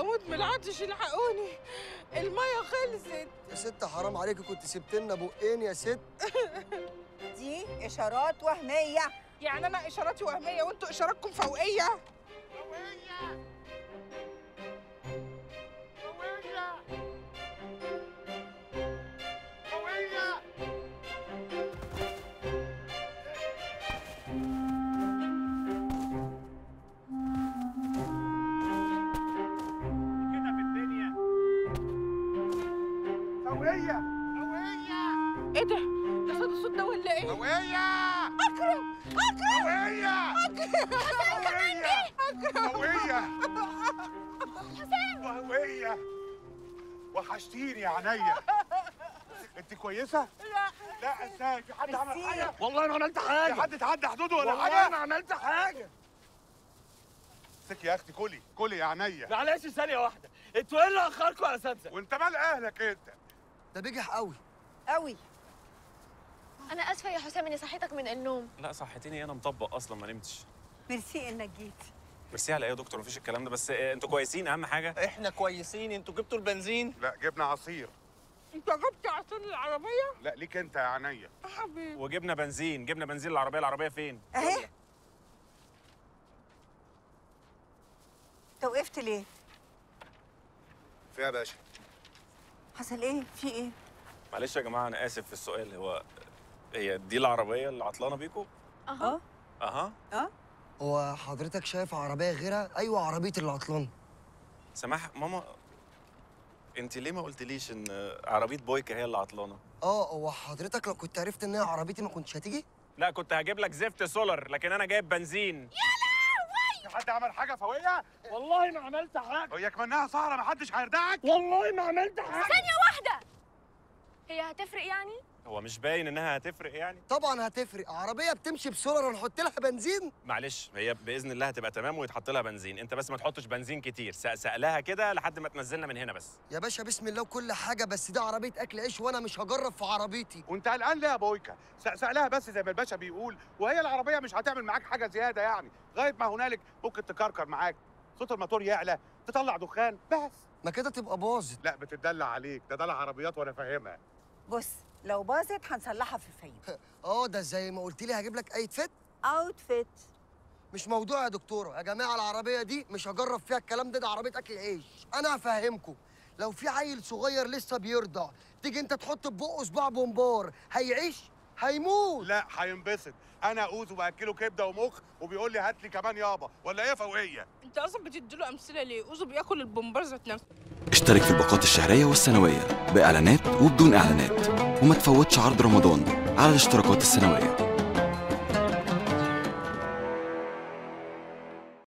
أموت من العطش الحقوني. المية خلصت. يا ست حرام عليكي كنت سبت لنا بقين يا ست. دي إشارات وهمية. يعني أنا إشاراتي وهمية وأنتوا إشاراتكم فوقية؟ كده هوية! هوية! إيه ده؟ ده صوت الصوت ده ولا إيه؟ هوية! أكرم! أكرم! هوية! هوية! هوية! وهوية! وحشتيني يا عينيا! انت كويسة؟ لا لا إزاي؟ في حد عمل. حاجة؟ والله ما عملت في حاجة حد اتعدى حدوده ولا والله حاجة؟ ما عملت حاجة. سكي يا أختي كلي كلي يا عينيا. معلش ثانية واحدة. أنتوا إيه اللي اخركم يا أساتذة؟ وأنت مال أهلك أنت؟ ده بجح قوي. قوي. أنا آسفة يا حسام إني صحيتك من النوم. لا صحتيني أنا مطبق أصلا ما نمتش. ميرسي إنك جيت. ميرسي على إيه يا دكتور؟ مفيش الكلام ده بس أنتوا كويسين أهم حاجة. إحنا كويسين. أنتوا جبتوا البنزين؟ لا جبنا عصير. أنت جبت عصير العربيه لا ليك أنت يا عينيا. يا حبيبي. وجبنا بنزين. جبنا بنزين العربيه العربية فين؟ أهي. انت وقفت ليه؟ في يا باشا. حصل إيه؟ في إيه؟ معلش يا جماعة أنا آسف في السؤال. هو هي دي العربية اللي عطلانة بيكم أه. أها. أه. هو حضرتك شايف عربية غيرها؟ أيوه عربية اللي عطلان سماح ماما أنت ليه ما قلتليش إن عربية بويكا هي اللي عطلانة؟ آه هو حضرتك لو كنت عرفت ان هي عربيتي ما كنتش هتيجي؟ لا كنت هجيب لك زفت سولار لكن أنا جايب بنزين. في حد عمل حاجة في هوية؟ والله ما عملت حاجة هي كمنها سهرة محدش هيردعك؟ والله ما عملت حاجة ثانية واحدة هي هتفرق يعني؟ هو مش باين إنها هتفرق يعني. طبعا هتفرق. عربية بتمشي بسولار ونحط لها بنزين. معلش هي بإذن الله هتبقى تمام ويتحط لها بنزين. أنت بس ما تحطش بنزين كتير. سقسق لها كده لحد ما تنزلنا من هنا بس. يا باشا بسم الله وكل حاجة بس دي عربية أكل عيش وأنا مش هجرب في عربيتي. وأنت قلقان ليه يا بويكا؟ سقسق لها بس زي ما الباشا بيقول. وهي العربية مش هتعمل معاك حاجة زيادة يعني. لغاية ما هنالك ممكن تكركر معاك. صوت الموتور يعلى. تطلع دخان بس. ما كده تبقى باظت. لا بتدلع عليك. ده دلع عربيات وأنا فاهمها. بص لو باظت هنصلحها في الفيوم آه ده زي ما قلت لي هجيب لك إيفت أوتفيت مش موضوع يا دكتورة. يا جماعة العربية دي مش هجرب فيها الكلام ده ده عربية أكل عيش. أنا هفهمكم. لو في عيل صغير لسه بيرضع تيجي أنت تحط في بقه صباع بومبار هيعيش؟ هيموت. لا هينبسط. أنا اوزو باكله كبدة ومخ وبيقول لي هات لي كمان يابا. ولا إيه فوقية؟ أنت أصلا بتديله أمثلة ليه؟ اوزو بياكل البومبار ذات نفسه. اشترك في الباقات الشهرية والسنوية بإعلانات وبدون إعلانات وما تفوتش عرض رمضان على الاشتراكات السنوية.